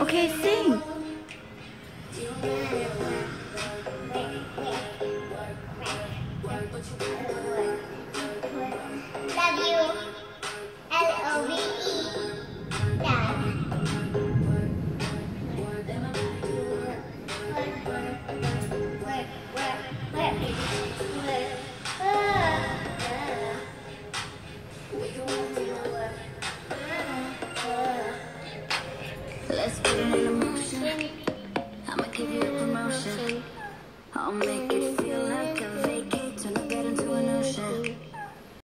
okay, sing. I'ma give you a promotion. I'll make it